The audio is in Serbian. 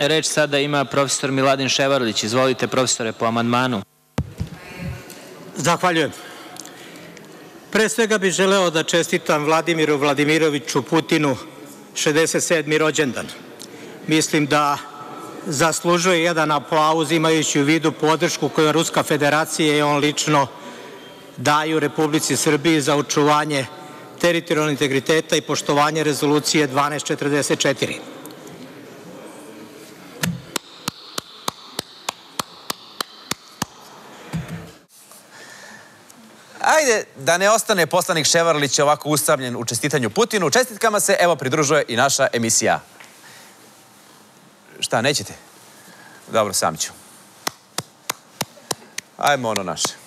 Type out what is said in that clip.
Reč sada ima profesor Miladin Ševarlić. Izvolite, profesore, po amandmanu. Zahvaljujem. Pre svega bih želeo da čestitam Vladimiru Vladimiroviću Putinu 67. rođendan. Mislim da zaslužuje jedan aplauz imajući u vidu podršku koju Ruska Federacija i on lično daju Republici Srbiji za očuvanje teritorijalnog integriteta i poštovanje rezolucije 1244. Ajde, da ne ostane poslanik Ševarlić ovako usamljen u čestitanju Putinu. Čestitkama se, evo, pridružuje i naša emisija. Šta, nećete? Dobro, sam ću. Ajmo ono naše.